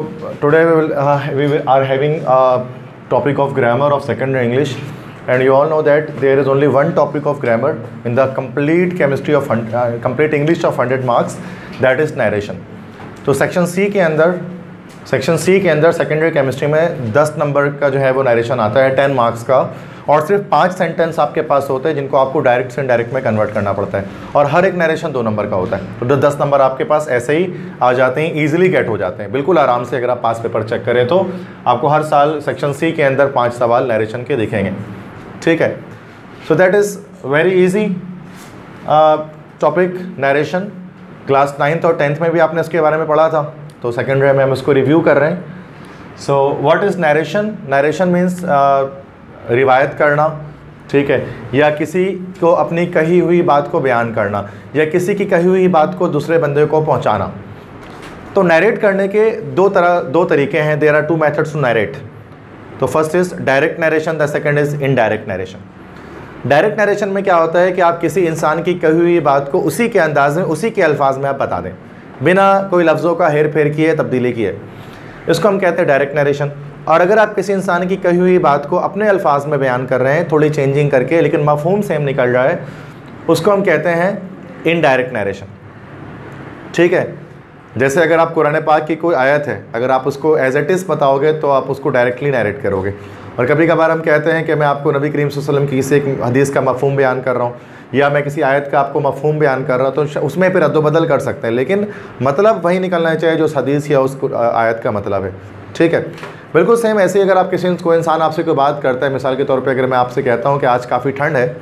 Today we, will, uh, we are having a topic of grammar of secondary English and you all know that there is only one topic of grammar in the complete chemistry of uh, complete English of 100 marks that is narration. तो section C के अंदर section C के अंदर secondary chemistry में 10 number का जो है वो नरेशन आता है 10 मार्क्स का और सिर्फ़ पाँच सेंटेंस आपके पास होते हैं जिनको आपको डायरेक्ट से डायरेक्ट में कन्वर्ट करना पड़ता है। और हर एक नरेशन दो नंबर का होता है। तो दस नंबर आपके पास, ऐसे ही आ जाते हैं ईजिली गेट हो जाते हैं। बिल्कुल आराम से अगर आप पास पेपर चेक करें तो आपको हर साल सेक्शन सी के अंदर पाँच सवाल नरेशन के दिखेंगे। ठीक है? So that is very easy topic narration class ninth और टेंथ में भी आपने इसके बारे में पढ़ा था। तो सेकेंडरी में हम इसको रिव्यू कर रहे हैं। So what is narration narration means रिवायत करना, ठीक है, या किसी को अपनी कही हुई बात को बयान करना, या किसी की कही हुई बात को दूसरे बंदे को पहुंचाना। तो नरेट करने के दो तरह, दो तरीके हैं। There are two methods to narrate तो first is direct narration the second is indirect narration direct narration में क्या होता है कि आप किसी इंसान की कही हुई बात को उसी के अंदाज में, उसी के अल्फाज में आप बता दें। बिना कोई लफ्ज़ों का हेर फेर किए, तब्दीली किए। इसको हम कहते हैं डायरेक्ट नरेशन और अगर आप किसी इंसान की कही हुई बात को अपने अल्फाज में बयान कर रहे हैं, थोड़ी चेंजिंग करके, लेकिन मफहूम सेम निकल रहा है, उसको हम कहते हैं इनडायरेक्ट नरेशन ठीक है? जैसे अगर आप कुरान पाक की कोई आयत है, अगर आप उसको एज एट इज़ बताओगे तो आप उसको डायरेक्टली नरेट करोगे. और कभी कभार हम कहते हैं कि मैं आपको नबी करीम वसल्लम की किसी एक हदीस का मफहूम बयान कर रहा हूँ, या मैं किसी आयत का आपको मफहूम बयान कर रहा हूँ तो उसमें फिर अदोबदल कर सकते हैं. लेकिन मतलब वही निकलना चाहिए जो उस हदीस या उस आयत का मतलब है. ठीक है? बिल्कुल सेम ऐसे ही अगर आप किसी कोई इंसान आपसे कोई बात करता है, मिसाल के तौर पे अगर मैं आपसे कहता हूँ कि आज काफ़ी ठंड है,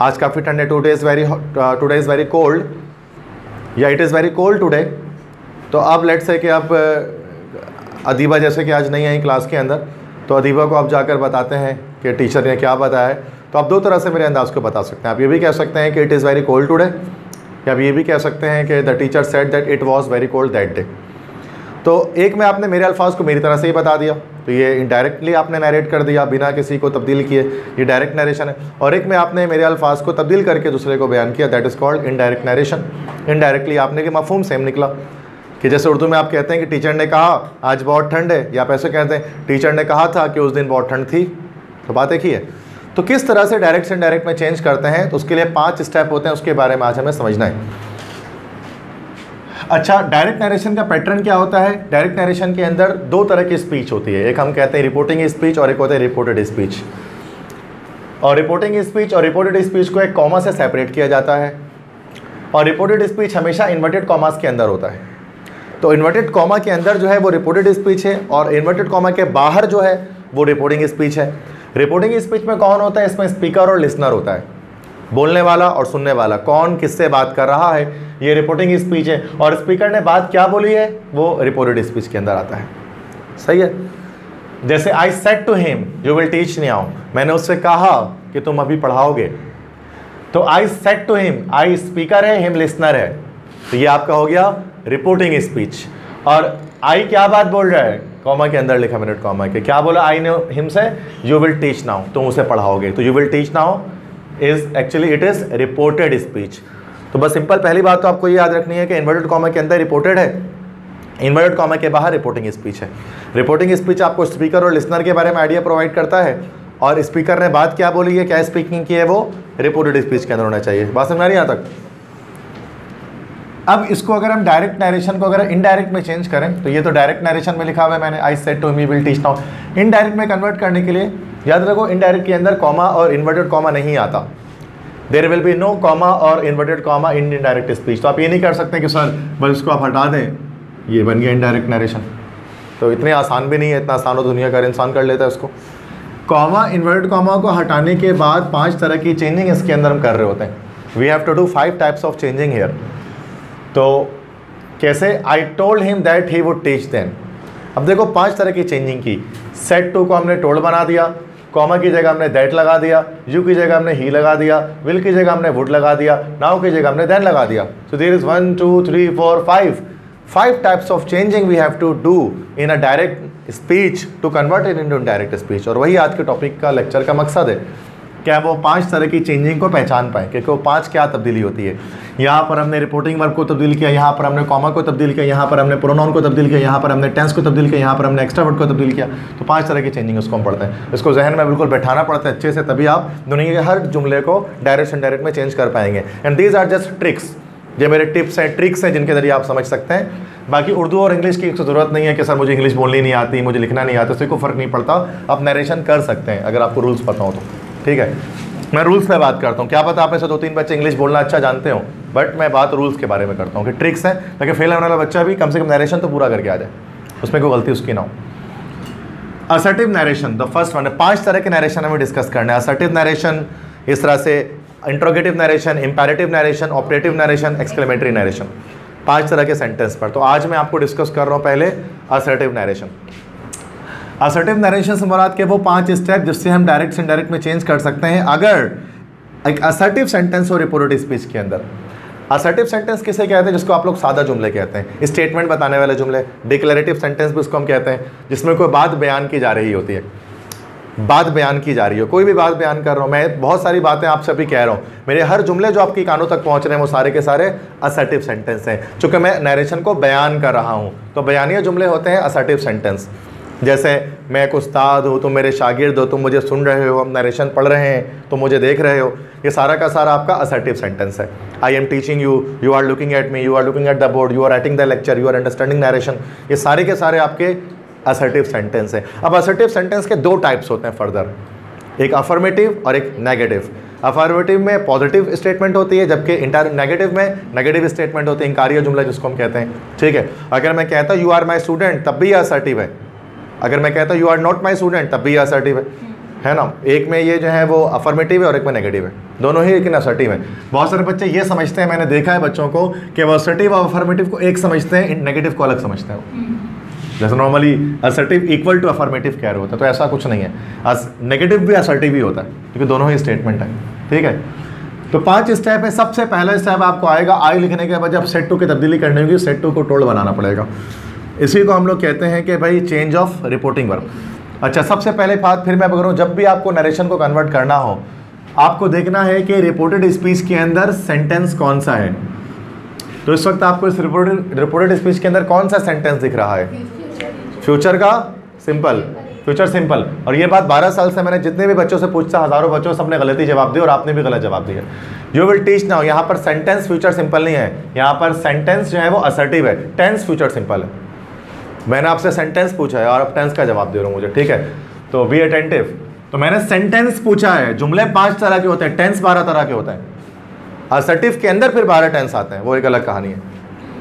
आज काफ़ी ठंड है today is very today is very cold या it is very cold today तो अब लेट से कि आप अदीबा जैसे कि आज नहीं आई क्लास के अंदर तो अदीबा को आप जाकर बताते हैं कि टीचर ने क्या बताया है तो आप दो तरह से मेरे अंदाज को बता सकते हैं। आप ये भी कह सकते हैं कि it is very cold today या आप ये भी कह सकते हैं कि the teacher said that it was very cold that day तो एक में आपने मेरे अल्फाज को मेरी तरह से ही बता दिया। तो ये इनडायरेक्टली आपने नरेट कर दिया, बिना किसी को तब्दील किए। ये डायरेक्ट नरेशन है। और एक में आपने मेरे अल्फाज को तब्दील करके दूसरे को बयान किया that is called indirect narration indirectly आपने कि मफहूम सेम निकला। कि जैसे उर्दू में आप कहते हैं कि टीचर ने कहा, आज बहुत ठंड है। या आप ऐसे कहते हैं टीचर ने कहा था कि उस दिन बहुत ठंड थी। तो बात एक ही है। तो किस तरह से डायरेक्ट से इनडायरेक्ट में चेंज करते हैं? तो उसके लिए पाँच स्टेप होते हैं, उसके बारे में आज हमें समझना है। अच्छा डायरेक्ट नरेशन का पैटर्न क्या होता है? डायरेक्ट नरेशन के अंदर दो तरह की स्पीच होती है। एक हम कहते हैं रिपोर्टिंग स्पीच और एक होता है रिपोर्टेड स्पीच और रिपोर्टिंग स्पीच और रिपोर्टेड स्पीच को एक कॉमा से सेपरेट किया जाता है। और रिपोर्टेड स्पीच हमेशा इन्वर्टेड कॉमास के अंदर होता है। तो इन्वर्टेड कॉमा के अंदर जो है वो रिपोर्टेड स्पीच है और इन्वर्टेड कॉमा के बाहर जो है वो रिपोर्टिंग स्पीच है। रिपोर्टिंग स्पीच में कौन होता है? इसमें स्पीकर और लिसनर होता है। बोलने वाला और सुनने वाला। कौन किससे बात कर रहा है? ये रिपोर्टिंग स्पीच है। और स्पीकर ने बात क्या बोली है? वो रिपोर्टेड स्पीच के अंदर आता है। सही है? जैसे I said to him you will teach नहीं आउ मैंने उससे कहा कि तुम अभी पढ़ाओगे। तो I said to him I speaker है हिम लिसनर है। तो ये आपका हो गया रिपोर्टिंग स्पीच और आई क्या बात बोल रहा है? कॉमा के अंदर लिखा मिनट कॉमा के। क्या बोला आई ने हिम से? यू विल टीच नाउ तुम उसे पढ़ाओगे। तो you will teach now is actually it is reported speech तो बस सिंपल, पहली बात तो आपको ये याद रखनी है कि इन्वर्टेड कॉमा के अंदर रिपोर्टेड है। इन्वर्टेड कॉमा के बाहर रिपोर्टिंग स्पीच है। रिपोर्टिंग स्पीच आपको स्पीकर और लिसनर के बारे में आइडिया प्रोवाइड करता है। और स्पीकर ने बात क्या बोली है, क्या स्पीकिंग की है, वो रिपोर्टेड स्पीच के अंदर होना चाहिए। बात समझ रही यहाँ तक? अब इसको अगर हम डायरेक्ट नरेशन को अगर इनडायरेक्ट में चेंज करें तो ये तो डायरेक्ट नरेशन में लिखा हुआ है, मैंने I said to me will teach now indirect में कन्वर्ट करने के लिए, याद रखो इनडायरेक्ट के अंदर कॉमा और इन्वर्टेड कॉमा नहीं आता। There will be no comma और inverted comma in indirect speech तो आप ये नहीं कर सकते कि सर, बस इसको आप हटा दें, ये बन गया इनडायरेक्ट नरेशन तो इतने आसान भी नहीं है, इतना आसान हो दुनिया का इंसान कर लेता है उसको कॉमा इन्वर्टेड कॉमा को हटाने के बाद पाँच तरह की चेंजिंग इसके अंदर हम कर रहे होते हैं। We have to do five types of changing here तो कैसे? I told him that he would teach then अब देखो, पाँच तरह की चेंजिंग की। सेट टू को हमने टोल्ड बना दिया। कॉमा की जगह हमने दैट लगा दिया, यू की जगह हमने ही लगा दिया, विल की जगह हमने वुड लगा दिया नाव की जगह हमने देन लगा दिया। So there is one two three four five five types of changing we have to do in a direct speech to convert in indirect speech और वही आज के टॉपिक का लेक्चर का मकसद है। क्या वो पाँच तरह की चेंजिंग को पहचान पाए? क्योंकि वो पाँच क्या तब्दीली होती है? यहाँ पर हमने रिपोर्टिंग वर्क को तब्दील किया, यहाँ पर हमने कॉमा को तब्दील किया, यहाँ पर हमने प्रोनाउन को तब्दील किया, यहाँ पर हमने टेंस को तब्दील किया, यहाँ पर हमने एक्स्ट्रा वर्ड को तब्दील किया। तो पाँच तरह की चेंजिंग उसको हम पढ़ते हैं। इसको जहन में बिल्कुल बैठाना पड़ता है अच्छे से, तभी आप दुनिया के हर जुमले को डायरेक्ट डायरेक्ट में चेंज कर पाएँगे। And these are just tricks ये मेरे टिप्स हैं ट्रिक्स हैं जिनके ज़रिए आप समझ सकते हैं। बाकी उर्दू और इंग्लिश की ज़रूरत नहीं है कि सर मुझे इंग्लिश बोलनी नहीं आती, मुझे लिखना नहीं आता उससे कोई फ़र्क नहीं पड़ता। आप नरेशन कर सकते हैं, अगर आपको रूल्स पता हो तो। ठीक है? मैं रूल्स पे बात करता हूँ। क्या पता आप में से दो तीन बच्चे इंग्लिश बोलना अच्छा जानते हो बट मैं बात रूल्स के बारे में करता हूँ कि ट्रिक्स है ताकि फेल होने वाला बच्चा भी कम से कम नरेशन तो पूरा करके आ जाए। उसमें कोई गलती उसकी ना हो। Assertive narration the first one पाँच तरह के नरेशन हमें डिस्कस करना है। असर्टिव नरेशन इस तरह से interrogative narration imperative narration operative narration exclamatory narration पाँच तरह के सेंटेंस पर। तो आज मैं आपको डिस्कस कर रहा हूँ पहले असर्टिव नरेशन असर्टिव नरेशन से मुराद के वो पाँच स्टेप जिससे हम डायरेक्ट से इनडायरेक्ट में चेंज कर सकते हैं। अगर एक असर्टिव सेंटेंस हो रिपोर्टेड स्पीच के अंदर। असर्टिव सेंटेंस किसे कहते हैं? जिसको आप लोग सादा जुमले कहते हैं। स्टेटमेंट बताने वाले जुमले। डिक्लेरेटिव सेंटेंस भी उसको हम कहते हैं, जिसमें कोई बात बयान की जा रही होती है। बात बयान की जा रही हो। कोई भी बात बयान कर रहा हूँ। मैं बहुत सारी बातें आपसे अभी कह रहा हूँ। मेरे हर जुमले जो आपकी कानों तक पहुँच रहे हैं, वो सारे के सारे असर्टिव सेंटेंस हैं। चूँकि मैं नरेशन को बयान कर रहा हूँ तो बयानिया जुमले होते हैं असर्टिव सेंटेंस जैसे, मैं एक उस्ताद हूँ, तुम मेरे शागिर्द हो, तुम मुझे सुन रहे हो, हम नरेशन पढ़ रहे हैं, तुम मुझे देख रहे हो। ये सारा का सारा आपका असर्टिव सेंटेंस है। I am teaching you you are looking at me you are looking at the board you are writing the lecture you are understanding narration ये सारे के सारे आपके असर्टिव सेंटेंस है। अब असर्टिव सेंटेंस के दो टाइप्स होते हैं फर्दर एक अफर्मेटिव और एक नेगेटिव अफर्मेटिव में पॉजिटिव स्टेटमेंट होती है, जबकि इंटर नेगेटिव में नेगेटिव स्टेटमेंट होती है इंकारिया जुमला जिसको हम कहते हैं। ठीक है? अगर मैं कहता हूँ यू आर माई स्टूडेंट तब भी असर्टिव है। अगर मैं कहता हूँ you are not my student तब भी असर्टिव है। है ना? एक में ये जो है वो अफर्मेटिव है और एक में नेगेटिव है। दोनों ही लेकिन असर्टिव है। बहुत सारे बच्चे ये समझते हैं मैंने देखा है बच्चों को कि वो असर्टिव और अफर्मेटिव को एक समझते हैं नेगेटिव को अलग समझते हैं जैसे normally assertive equal to affirmative कह रहे होता है? तो ऐसा कुछ नहीं है। नेगेटिव भी असर्टिव ही होता है क्योंकि दोनों ही स्टेटमेंट है। ठीक है? तो पाँच स्टेप है। सबसे पहला स्टेप आपको आएगा आई लिखने के बाद जब सेट टू की तब्दीली करनी होगी सेट टू को टोल बनाना पड़ेगा। इसी को हम लोग कहते हैं कि भाई चेंज ऑफ़ रिपोर्टिंग वर्क अच्छा सबसे पहले बात फिर मैं करूँ जब भी आपको नरेशन को कन्वर्ट करना हो, आपको देखना है कि रिपोर्टेड स्पीच के अंदर सेंटेंस कौन सा है। तो इस वक्त आपको इस रिपोर्टेड रिपोर्टेड स्पीच के अंदर कौन सा सेंटेंस दिख रहा है? फ्यूचर का सिंपल फ्यूचर सिंपल और ये बात 12 साल से मैंने जितने भी बच्चों से पूछता हज़ारों बच्चों से सबने गलती जवाब दी और आपने भी गलत जवाब दिया। यू विल टीच नाउ यहाँ पर सेंटेंस फ्यूचर सिंपल नहीं है। यहाँ पर सेंटेंस जो है वो असर्टिव है। टेंस फ्यूचर सिंपल है। मैंने आपसे सेंटेंस पूछा है और आप टेंस का जवाब दे रहे हो मुझे, ठीक है? तो बी अटेंटिव तो मैंने सेंटेंस पूछा है, जुमले पाँच तरह के होते हैं टेंस बारह तरह के होते हैं। असर्टिव के अंदर फिर बारह टेंस आते हैं, वो एक अलग कहानी है,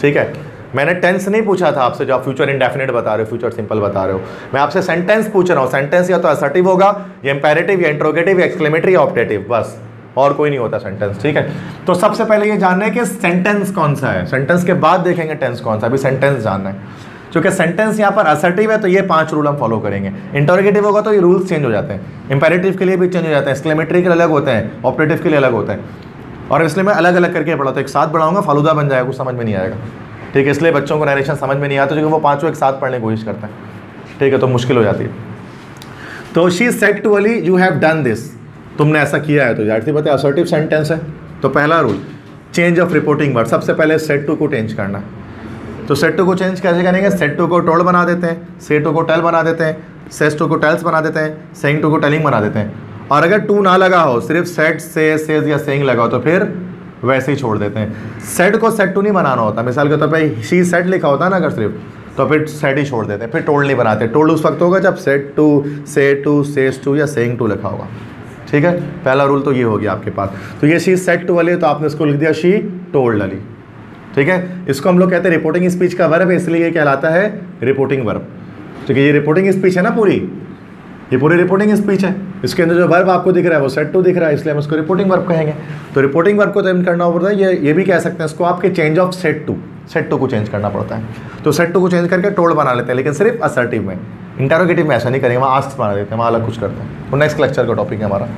ठीक है? मैंने टेंस नहीं पूछा था आपसे, जो आप फ्यूचर इंडेफिनेट बता रहे हो फ्यूचर सिंपल बता रहे हो। मैं आपसे सेंटेंस पूछ रहा हूँ सेंटेंस या तो असर्टिव होगा, या इंपेरेटिव या इंट्रोगेटिव या एक्सक्लेमेटरी या ऑप्टेटिव बस। और कोई नहीं होता सेंटेंस ठीक है? तो सबसे पहले ये जानना है कि सेंटेंस कौन सा है। सेंटेंस के बाद देखेंगे टेंस कौन सा अभी सेंटेंस जानना है। क्योंकि सेंटेंस यहाँ पर असर्टिव है तो ये पाँच रूल हम फॉलो करेंगे। इंटरोगेटिव होगा तो ये रूल्स चेंज हो जाते हैं। इंपेरेटिव के लिए भी चेंज हो जाते हैं। एक्सक्लेमेटरी के लिए अलग होते हैं। ऑपरेटिव के लिए अलग होते हैं। और इसलिए मैं अलग अलग करके पढ़ा तो एक साथ बढ़ाऊँगा फालूदा बन जाएगा, कुछ समझ में नहीं आएगा। ठीक है, इसलिए बच्चों को नरेशन समझ में नहीं आता, क्योंकि वो पाँचों एक साथ पढ़ने की कोशिश करते हैं। ठीक है तो मुश्किल हो जाती है। तो she said to Ali you have done this तुमने ऐसा किया है तो ज़ाहिर सी बात है असर्टिव सेंटेंस है। तो पहला rule change of reporting word सबसे पहले सेट टू को चेंज करना। तो सेट टू को चेंज कैसे करेंगे? सेट टू को टोल बना देते हैं से टू को टेल बना देते हैं सेस टू को टेल्स बना देते हैं सेंग टू को टेलिंग बना देते हैं। और अगर टू ना लगा हो, सिर्फ़ सेट, से, सेज या सेंग लगा हो तो फिर वैसे ही छोड़ देते हैं। सेट को सेट टू नहीं बनाना होता। मिसाल के तौर पर शी सेट लिखा होता है ना अगर सिर्फ़ तो फिर सेट ही छोड़ देते हैं, फिर टोल नहीं बनाते। टोल उस वक्त होगा जब said to, say to says to या सेंग टू लिखा होगा। ठीक है? पहला रूल तो ये हो गया आपके पास। तो ये शी सेट टू वाली तो आपने इसको लिख दिया शी टोल्ड अली ठीक है? इसको हम लोग कहते हैं रिपोर्टिंग स्पीच का वर्ब है इसलिए ये कहलाता है रिपोर्टिंग वर्ब ठीक है, ये रिपोर्टिंग स्पीच है ना पूरी? ये पूरी रिपोर्टिंग स्पीच है। इसके अंदर जो वर्ब आपको दिख रहा है, वो सेट टू दिख रहा है, इसलिए हम उसको रिपोर्टिंग वर्ब कहेंगे। तो रिपोर्टिंग वर्ब को तो करना पड़ता है, ये ये भी कह सकते हैं इसको आपके change of said to said to को चेंज करना पड़ता है। तो सेट टू को चेंज करके टोल्ड बना लेते हैं, लेकिन सिर्फ़ असर्टिव में। इंटरोगेटिव में ऐसा नहीं करेंगे वहाँ आस्ट बना देते हैं वहाँ अलग कुछ करते हैं। वो नेक्स्ट लेक्चर का टॉपिक है हमारा।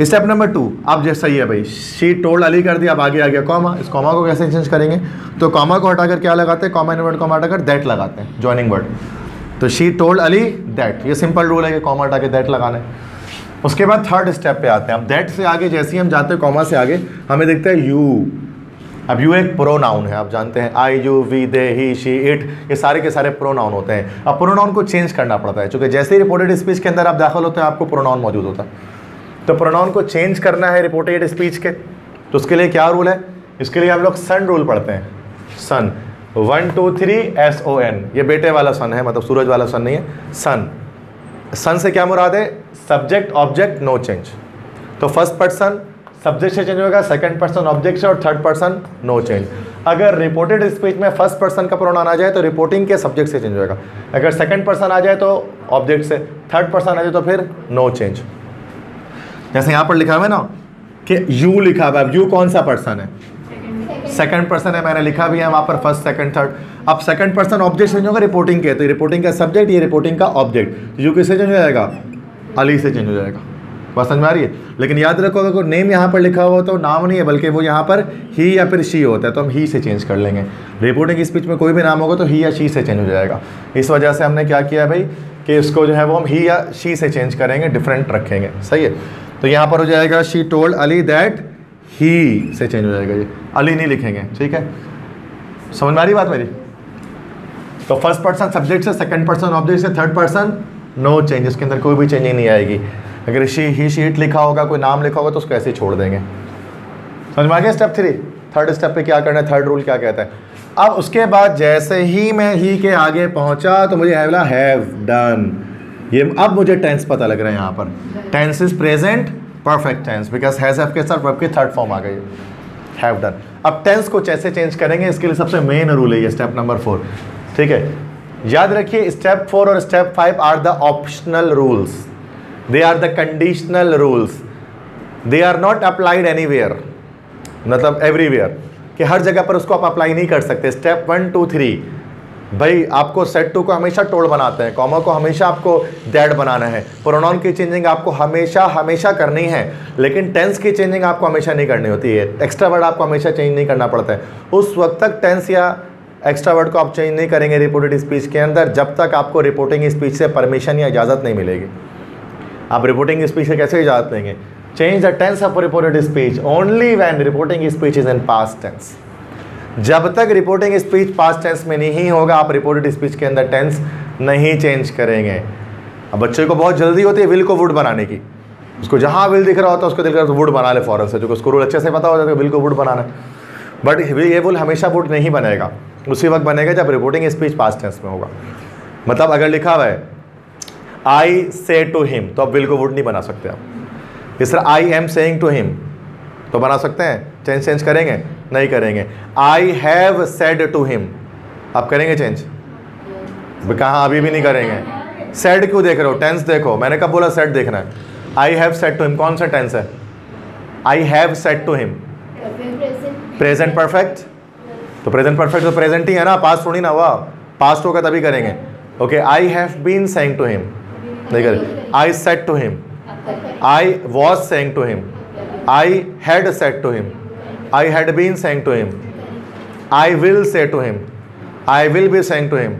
स्टेप नंबर टू, आप जैसा ही है भाई। शी टोल्ड अली कर दिया, अब आगे आ गया कॉमा इस कॉमा को कैसे चेंज करेंगे? तो कॉमा को हटाकर क्या लगाते हैं? कॉमा वर्ड कॉमा हटाकर दैट लगाते हैं ज्वाइनिंग वर्ड तो शी टोल्ड अली दैट ये सिंपल रूल है कि कॉमा हटा के दैट लगाना उसके बाद थर्ड स्टेप पे आते हैं। अब दैट से आगे जैसे ही हम जाते हैं कॉमा से आगे, हमें देखते हैं यू अब यू एक प्रोनाउन है, आप जानते हैं। I you we they he she it ये सारे के सारे प्रोनाउन होते हैं। अब प्रोनाउन को चेंज करना पड़ता है। क्योंकि जैसे ही रिपोर्टेड स्पीच के अंदर आप दाखिल होते हैं, आपको प्रोनाउन मौजूद होता है। तो प्रोनाउन को चेंज करना है रिपोर्टेड स्पीच के। तो उसके लिए क्या रूल है? इसके लिए हम लोग सन रूल पढ़ते हैं। Son one two three S O N ये बेटे वाला सन है मतलब सूरज वाला सन नहीं है। सन सन से क्या मुराद है? सब्जेक्ट ऑब्जेक्ट नो चेंज तो फ़र्स्ट पर्सन सब्जेक्ट से चेंज होगा सेकंड पर्सन ऑब्जेक्ट से, और थर्ड पर्सन नो चेंज अगर रिपोर्टेड स्पीच में फ़र्स्ट पर्सन का प्रोनाउन आ जाए तो रिपोर्टिंग के सब्जेक्ट से चेंज होगा। अगर सेकंड पर्सन आ जाए तो ऑब्जेक्ट से थर्ड पर्सन आ जाए तो फिर नो चेंज जैसे यहाँ पर लिखा हुआ है ना कि यू लिखा हुआ है। यू कौन सा पर्सन है? सेकंड पर्सन है मैंने लिखा भी है वहाँ पर फ़र्स्ट सेकंड थर्ड अब सेकंड पर्सन ऑब्जेक्ट चेंज होगा रिपोर्टिंग के तो रिपोर्टिंग का सब्जेक्ट ये रिपोर्टिंग का ऑब्जेक्ट यू किससे चेंज हो जाएगा? अली से चेंज हो जाएगा। बात समझ में आ रही है? लेकिन याद रखो अगर कोई नेम यहाँ पर लिखा हुआ तो नाम नहीं है बल्कि वो यहाँ पर ही या फिर शी होता है तो हम ही से चेंज कर लेंगे। रिपोर्टिंग स्पीच में कोई भी नाम होगा तो ही या शी से चेंज हो जाएगा। इस वजह से हमने क्या किया भाई कि इसको जो है वो हम ही या शी से चेंज करेंगे डिफरेंट रखेंगे। सही है? तो यहाँ पर हो जाएगा she told Ali that he से चेंज हो जाएगा ये। अली नहीं लिखेंगे, ठीक है? समझ में आ रही बात मेरी? तो फ़र्स्ट पर्सन सब्जेक्ट से सेकंड पर्सन ऑब्जेक्ट से थर्ड पर्सन नो चेंज इसके अंदर कोई भी चेंजिंग नहीं आएगी। अगर शी ही शीट लिखा होगा, कोई नाम लिखा होगा तो उसको ऐसे ही छोड़ देंगे। समझ में आ गया स्टेप थ्री थर्ड स्टेप पे क्या करना है? थर्ड रूल क्या कहता है? अब उसके बाद जैसे ही मैं ही के आगे पहुँचा तो मुझे हैव डन ये अब मुझे टेंस पता लग रहा है यहाँ पर। Tense is present perfect tense because has के साथ वर्ब की थर्ड फॉर्म आ गई। हैव डन अब टेंस को कैसे चेंज करेंगे, इसके लिए सबसे मेन रूल है ये स्टेप नंबर फोर ठीक है? याद रखिए स्टेप फोर और step five are the optional rules they are the conditional rules they are not applied anywhere मतलब एवरीवेयर कि हर जगह पर उसको आप अप्लाई नहीं कर सकते। स्टेप वन टू थ्री भाई, आपको सेट टू को हमेशा टोल बनाते हैं कॉमा को हमेशा आपको दैट बनाना है। प्रोनाउन की चेंजिंग आपको हमेशा हमेशा करनी है, लेकिन टेंस की चेंजिंग आपको हमेशा नहीं करनी होती है। एक्स्ट्रा वर्ड आपको हमेशा चेंज नहीं करना पड़ता है। उस वक्त तक टेंस या एक्स्ट्रा वर्ड को आप चेंज नहीं करेंगे रिपोर्टेड स्पीच के अंदर, जब तक आपको रिपोर्टिंग स्पीच से परमिशन या इजाज़त नहीं मिलेगी। आप रिपोर्टिंग स्पीच से कैसे इजाज़त लेंगे? Change the tense of reported speech only when reporting speech is in past tense जब तक रिपोर्टिंग स्पीच पास्ट टेंस में नहीं होगा, आप रिपोर्टेड स्पीच के अंदर टेंस नहीं चेंज करेंगे। अब बच्चे को बहुत जल्दी होती है विल को वुड बनाने की। उसको जहाँ विल दिख रहा होता है, उसको दिख रहा है तो वुड बना ले फॉरन से, जो उसको रूल अच्छे से पता हो जाता है विल को वुड बनाना बट ये वुल हमेशा वुड नहीं बनेगा। उसी वक्त बनेगा जब रिपोर्टिंग स्पीच पास्ट टेंस में होगा। मतलब अगर लिखा हुआ है आई से टू हिम तो आप विल को वुड नहीं बना सकते आप। इस तरह I am saying to him तो बना सकते हैं? चेंज चेंज करेंगे? नहीं करेंगे। I have said to him आप करेंगे चेंज कहाँ? अभी भी नहीं करेंगे। सेड क्यों देख रहे हो? टेंस देखो। मैंने कब बोला सेट देखना है? I have said to him कौन सा टेंस है? I have said to him present perfect तो प्रेजेंट परफेक्ट तो प्रेजेंट ही है ना? पास्ट थोड़ी ना हुआ। पास्ट होगा तभी करेंगे। Okay I have been saying to him नहीं करें I said to him I was saying to him I had said to him I had been saying to him I will say to him I will be saying to him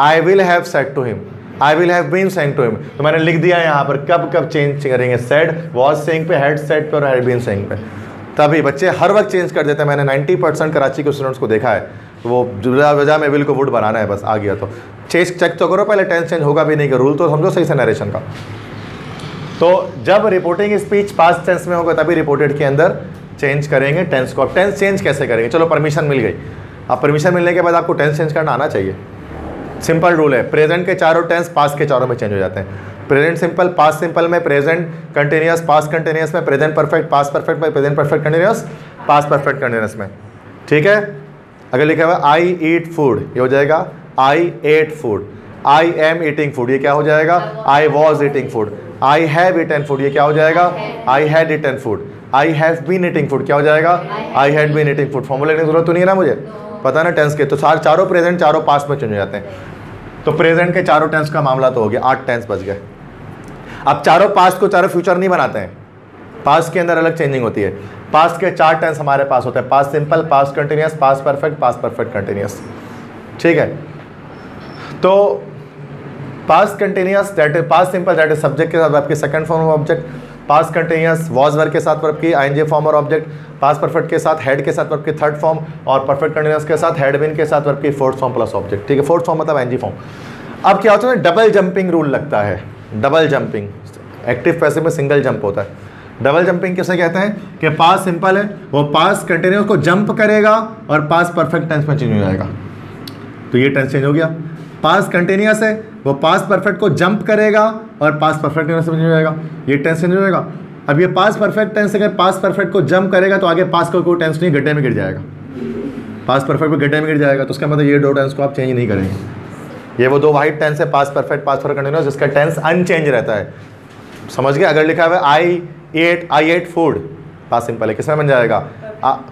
I will have said to him I will have been saying to him तो मैंने लिख दिया यहाँ पर, कब कब change करेंगे? Said was saying पे हैड सेट पे और हैड बीन सेइंग पे। तभी बच्चे हर वक्त चेंज कर देते हैं। मैंने 90 परसेंट कराची के स्टूडेंट्स को देखा है। वो जुदा वजह में विल को वुड बनाना है, बस आ गया तो। चेक चेक तो करो, पहले टेंस चेंज होगा भी नहीं रूल तो समझो सही से नरेशन का। तो जब रिपोर्टिंग स्पीच पास टेंस में होगा, तभी रिपोर्टेड के अंदर चेंज करेंगे टेंस को अब टेंस चेंज कैसे करेंगे? चलो परमिशन मिल गई। अब परमिशन मिलने के बाद आपको टेंस चेंज करना आना चाहिए। सिंपल रूल है। प्रेजेंट के चारों टेंस पास के चारों में चेंज हो जाते हैं। प्रेजेंट सिंपल पास सिंपल में प्रेजेंट कंटिन्यूस पास कंटिन्यूस में प्रेजेंट परफेक्ट पास परफेक्ट में present perfect continuous past perfect continuous में। ठीक है? अगर लिखा हुआ आई ईट फ़ूड ये हो जाएगा I ate food I am eating food ये क्या हो जाएगा? I was eating food I have eaten food ये क्या हो जाएगा? I had eaten food I have been eating food क्या हो जाएगा? I had been eating food formula की ज़रूरत तो नहीं है ना मुझे? पता ना टेंस के? तो सार चारों प्रेजेंट चारों पास में चेंज हो जाते हैं। तो प्रेजेंट के चारों टेंस का मामला तो हो गया। आठ टेंस बच गए। अब चारों पास्ट को चारों फ्यूचर नहीं बनाते हैं। पास्ट के अंदर अलग चेंजिंग होती है। पास्ट के चार टेंस हमारे पास होते हैं। Past simple past continuous past perfect past perfect continuous ठीक है? तो past continuous that is past simple that is subject के साथ आपकी second form of object past continuous was work के साथ वर्ब की आईएनजी फॉर्म और ऑब्जेक्ट पास्ट परफेक्ट के साथ हेड के साथ वर्ब की थर्ड फॉर्म और परफेक्ट कंटिन्यूस के साथ हेड बिन के साथ वर्ब की फोर्थ फॉर्म प्लस ऑब्जेक्ट ठीक है फोर्थ फॉर्म मतलब आईएनजी फॉर्म अब क्या होता है डबल जंपिंग रूल लगता है. डबल जंपिंग एक्टिव पैसे में सिंगल जंप होता है. डबल जंपिंग किसे कहते हैं? कि पास सिंपल है, वो पास कंटिन्यूस को जंप करेगा और पास परफेक्ट टेंस में चेंज हो जाएगा. तो ये टेंस चेंज हो गया. पास कंटिन्यूस है वो पास परफेक्ट को जंप करेगा और पास परफेक्ट में चेंज हो जाएगा ये टेंस चेंज हो जाएगा अब ये पास परफेक्ट टेंस अगर पास परफेक्ट को जंप करेगा तो आगे पास का कोई टेंस नहीं, गड्ढे में गिर जाएगा। पास परफेक्ट में गड्ढे में गिर जाएगा तो उसका मतलब ये दो टेंस को आप चेंज नहीं करेंगे। ये वो दो वाइट टेंस है past perfect past perfect continuous जिसका टेंस अनचेंज रहता है। समझ गए? अगर लिखा हुआ I ate I ate food past simple है किसमें बन जाएगा?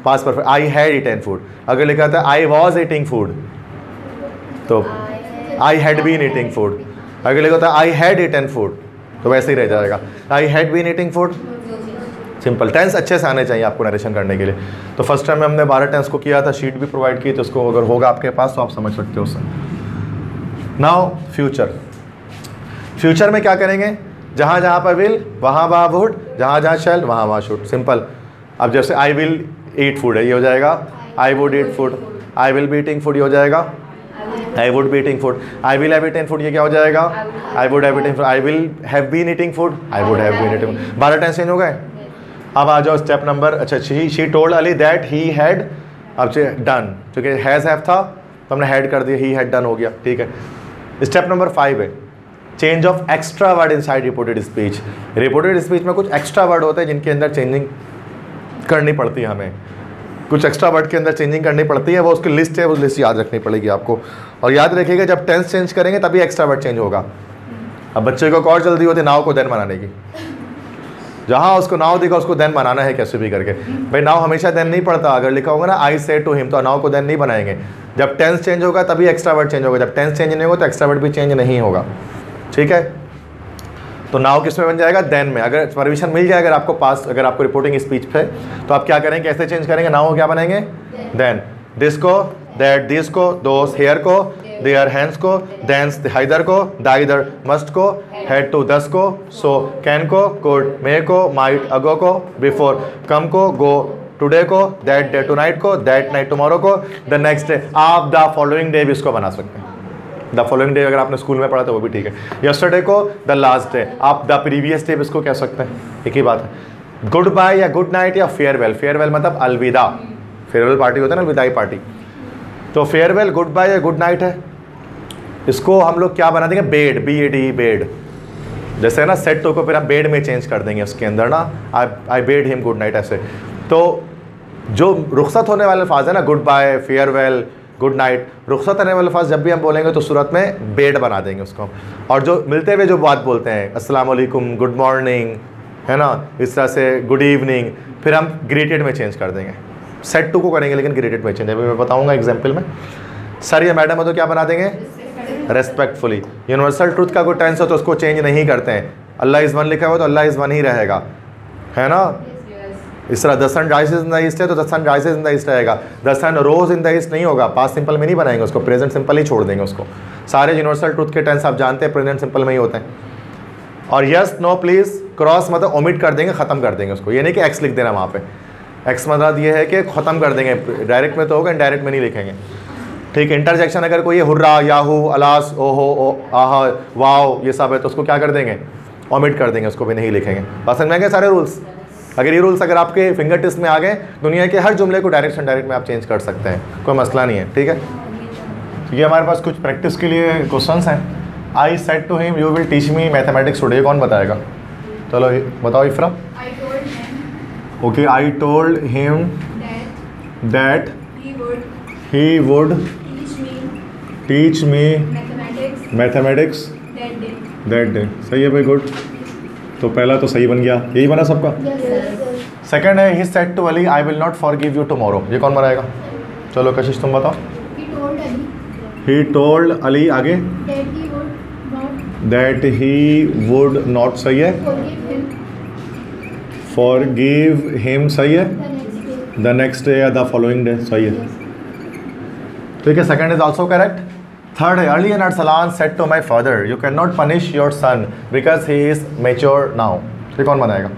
Past perfect I had eaten food अगर लिखा था आई वॉज़ ईटिंग फ़ूड तो I had been eating food अगर लिखा था आई हैड ईटन फ़ूड तो वैसे ही रह जाएगा। I had been eating food simple tense अच्छे से आने चाहिए आपको नरेशन करने के लिए। तो फ़र्स्ट टाइम में हमने बारह टेंस को किया था शीट भी प्रोवाइड की तो उसको अगर होगा आपके पास तो आप समझ सकते हो उससे। नाउ फ्यूचर फ्यूचर में क्या करेंगे? जहाँ जहाँ पर विल वहाँ वहाँ वुड जहाँ जहाँ शेल वहाँ वहाँ शुड सिंपल अब जैसे आई विल ईट फ़ूड है, ये हो जाएगा। I would eat food I will be eating food ये हो जाएगा। I would be eating food I will have eating food ये क्या हो जाएगा? I would have eating food I will have been eating food I would have been eating बारह tense change हो गए? अब आ जाओ स्टेप नंबर अच्छा she she told Ali that he had अब डन क्योंकि हैज़ हैव था तो हमने हैड कर दिया ही हैड डन हो गया. ठीक है. स्टेप नंबर फाइव है. Change of extra word inside reported speech reported speech में कुछ एक्स्ट्रा वर्ड होते हैं जिनके अंदर चेंजिंग करनी पड़ती है हमें. कुछ एक्स्ट्रा वर्ड के अंदर चेंजिंग करनी पड़ती है, वो उसकी लिस्ट है, वो लिस्ट याद रखनी पड़ेगी आपको। और याद रखिएगा, जब टेंस चेंज करेंगे, तभी एक्स्ट्रा वर्ड चेंज होगा। अब बच्चे को और जल्दी होती, नाव को देन बनाने की। जहाँ उसको नाव दिखा, उसको देन बनाना है कैसे भी करके। भाई, नाव हमेशा देन नहीं पड़ता। अगर लिखा होगा ना आई से टू हिम तो नाव को देन नहीं बनाएँगे। जब टेंस चेंज होगा, तभी एक्स्ट्रा वर्ड चेंज होगा। जब टेंस चेंज नहीं होगा तो एक्स्ट्रा वर्ड भी चेंज नहीं होगा। ठीक है? तो नाव किसमें बन जाएगा? देन में। अगर परमिशन मिल जाए, अगर आपको पास अगर आपको रिपोर्टिंग स्पीच पे तो आप क्या करेंगे? कैसे चेंज करेंगे? नाव क्या बनाएँगे? देन दिस को दैट दिस को दोस हेयर को देयर हैंड्स को देंस हाइदर को, दाइदर मस्ट को हेड टू दस को सो कैन को कोड मे को माइट अगो को बिफोर कम को गो टुडे को दैट डे टू नाइट को दैट नाइट टुमारो को द नेक्स्ट डे आप द फॉलोइंग डे भी इसको बना सकते हैं। द फॉलोइंग डे अगर आपने स्कूल में पढ़ा तो वो भी ठीक है। यस्टरडे को द लास्ट डे आप द प्रीवियस डे इसको कह सकते हैं। एक ही बात है। गुड बाय या गुड नाइट या फेयरवेल फेयरवेल मतलब अलविदा। फेयरवेल पार्टी होता है ना, अलविदाई पार्टी तो फेयरवेल गुड बाय या गुड नाइट है। इसको हम लोग क्या बना देंगे? Bade B A D bade जैसे ना सेट तो को फिर हम बेड में चेंज कर देंगे उसके अंदर ना। I I bade him good night ऐसे। तो जो रुख्सत होने वाले फाज है ना goodbye farewell good night रुख्सत आने वाले फाज जब भी हम बोलेंगे तो सूरत में बेड बना देंगे उसको और जो मिलते हुए जो बात बोलते हैं, अस्सलाम वालेकुम गुड मॉर्निंग है ना? इस तरह से गुड इवनिंग फिर हम ग्रेटेड में चेंज कर देंगे। सेट टू को करेंगे लेकिन ग्रेटेड में चेंज अभी मैं बताऊँगा एग्ज़ाम्पल में। सर ये मैडम है तो क्या बना देंगे? रेस्पेक्टफुली यूनिवर्सल ट्रूथ का कोई टेंस हो तो उसको चेंज नहीं करते हैं। अल्लाह इज़ वन लिखा हुआ तो अल्लाह इज़ वन ही रहेगा। है ना? इस तरह the sun rises in the east है तो the sun rises in the east रहेगा। The sun rose in the east नहीं होगा पास सिंपल में नहीं बनाएँगे उसको, प्रेजेंट सिंपल ही छोड़ देंगे उसको। सारे यूनिवर्सल ट्रूथ के टेंस आप जानते हैं, प्रेजेंट सिंपल में ही होते हैं। और यस, नो, प्लीज़, क्रॉस मतलब ओमिट कर देंगे, ख़त्म कर देंगे उसको। ये नहीं कि एक्स लिख देना वहाँ पे। एक्स मतलब ये है कि ख़त्म कर देंगे डायरेक्ट में तो होगा डायरेक्ट में नहीं लिखेंगे। ठीक इंटरजेक्शन अगर कोई हुर्रा, याहू, अलास, ओहो, ओ, आहा, वाओ, ये सब है तो उसको क्या कर देंगे? ओमिट कर देंगे, उसको भी नहीं लिखेंगे। पसंद में सारे रूल्स अगर ये रूल्स अगर आपके फिंगर टिप्स में आ गए दुनिया के हर जुमले को डायरेक्ट डायरेक्ट में आप चेंज कर सकते हैं। कोई मसला नहीं है ठीक है? तो ये हमारे पास कुछ प्रैक्टिस के लिए क्वेश्चंस हैं। I said to him you will teach me mathematics today कौन बताएगा? चलो बताओ Ifra okay I told him that he would teach me mathematics that day सही है भाई गुड तो पहला तो सही बन गया। यही बना सबका? सेकंड है he said to Ali I will not forgive you tomorrow ये कौन बनाएगा? चलो कशिश तुम बताओ। ही टोल्ड अली आगे। दैट ही वुड नॉट सही है? फॉर गिव हिम सही है? द नेक्स्ट डे या द फॉलोइंग डे सही है। ठीक है second is also correct third है Ali and Arsalan said to my father you can not punish your son because he is mature now ये कौन बनाएगा?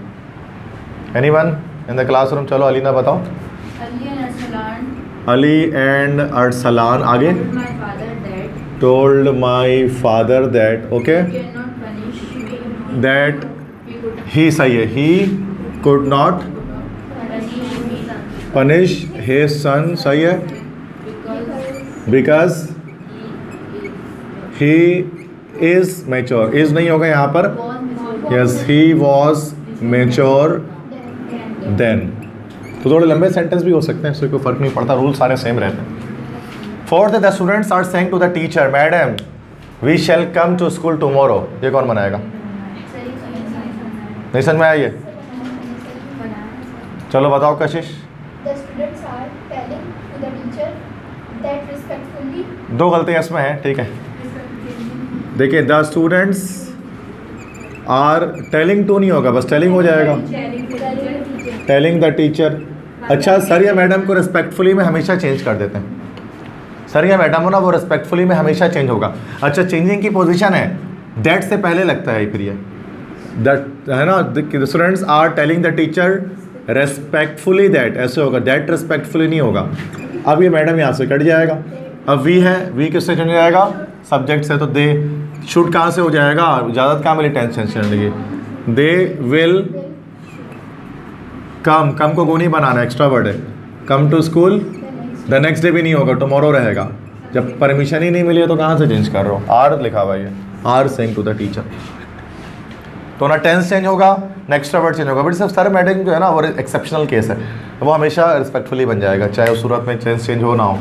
Anyone in the classroom चलो अलीना बताओ। Ali and Arsalan Ali and Arsalan आगे। Told my father that told my father that okay he cannot punish me. That He could he सही है he could not punish me. Punish his son सही है? Because because he is he is mature is नहीं होगा यहाँ पर? Yes he was mature then तो थोड़े लंबे सेंटेंस भी हो सकते हैं इससे कोई फ़र्क नहीं पड़ता रूल सारे सेम रहते हैं। Fourth the students are saying to the teacher madam we shall come to school tomorrow ये कौन बनाएगा नहीं समझ में है चलो बताओ कशिश। दो गलतियाँ इसमें हैं ठीक है। देखिए the students are telling to नहीं होगा, बस टेलिंग हो जाएगा। टेलिंग द टीचर अच्छा सर या मैडम को रिस्पेक्टफुली में हमेशा चेंज कर देते हैं। सर या मैडम हो ना, वो रिस्पेक्टफुली में हमेशा चेंज होगा। अच्छा चेंजिंग की पोजीशन है। दैट से पहले लगता है फिर ये दैट है ना students are telling the teacher respectfully that ऐसे होगा। दैट रेस्पेक्टफुली नहीं होगा। अब ये मैडम यहाँ से कट जाएगा। अब वी है वी किससे चेंज हो जाएगा? सब्जेक्ट से तो दे शुड कहाँ से हो जाएगा? ज़्यादा कहाँ मिली चलने लगी दे विल कम कम को गो नहीं बनाना एक्स्ट्रा वर्ड है। Come to school the next day भी नहीं होगा टुमारो रहेगा। जब परमिशन ही नहीं मिली है तो कहाँ से चेंज कर रहे हो? आर लिखा हुआ है are saying to the teacher तो ना टेंस चेंज होगा नेक्स्ट वर्ड चेंज होगा। बट सिर्फ़ सर मैडम जो है ना, वो एक्सेप्शनल केस है। वो हमेशा रिस्पेक्टफुली बन जाएगा, चाहे उस सूरत में टेंस चेंज हो ना हो।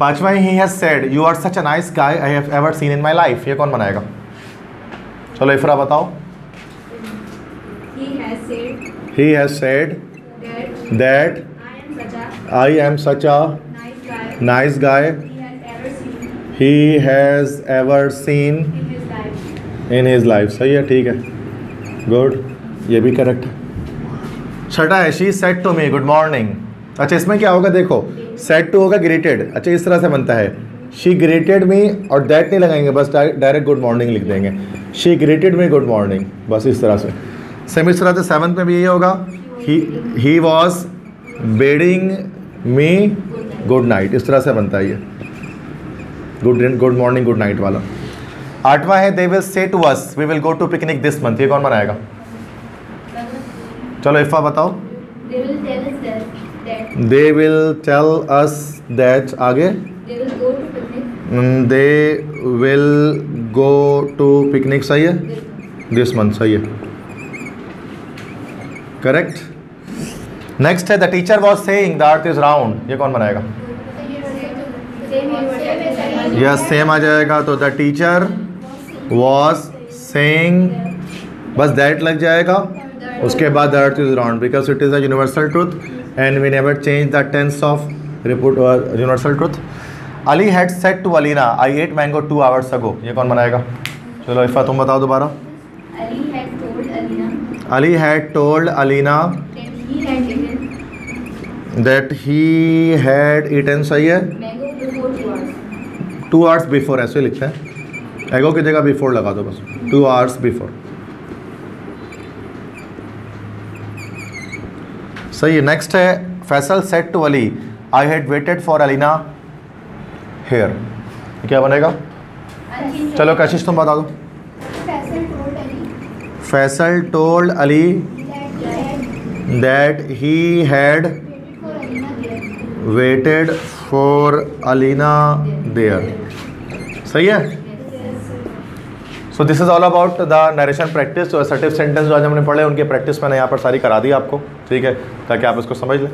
पांचवा he has said you are such a nice guy I have ever seen in my life ये कौन बनाएगा? चलो इफरा बताओ। He has said that I am such a nice guy he has ever seen. In his life सही है ठीक है। Good ये भी करेक्ट है। छठा है she said to me good morning अच्छा इसमें क्या होगा देखो। सेट टू होगा ग्रेटेड अच्छा इस तरह से बनता है। शी ग्रेटेड मी और दैट नहीं लगाएँगे बस डायरेक्ट गुड मॉर्निंग लिख देंगे। She greeted me good morning बस इस तरह से। सेम इस तरह से सेवन्थ में भी ये होगा। He he was bidding me good night इस तरह से बनता है ये। Good good morning good night वाला। आठवां है they will say to us we will go to picnic this month ये कौन बनाएगा चलो इफ़ा बताओ। They will tell us that, that they will tell us that आगे they will go to picnic. They will go to picnic सही है this month सही है। करेक्ट नेक्स्ट है the teacher was saying the earth is round ये कौन बनाएगा? Yes same आ जाएगा तो द टीचर वॉज़ सेइंग बस दैट लग जाएगा। उसके बाद the earth is round because it is a universal truth and we never change the tense of report universal truth Ali had said to Alina I ate mango two hours ago ये कौन बनाएगा? चलो इफ़ा तुम बताओ दोबारा। Ali had told Alina Ali had told Alina that he had eaten he सही है? mango before two hours. Two hours before ऐसे लिखते हैं। एगो की जगह बिफोर लगा दो बस। टू आवर्स बिफोर सही नेक्स्ट है, Faisal said to Ali. I had waited for Alina here क्या बनेगा? चलो, कशिश, तुम बता दो। Faisal told Ali that he had waited for. Alina there सही है? So this is all about the narration practice जो असर्टिव सेंटेंस जो आज हमने पढ़े, उनके प्रैक्टिस मैंने यहाँ पर सारी करा दी आपको। ठीक है? ताकि आप इसको समझ लें।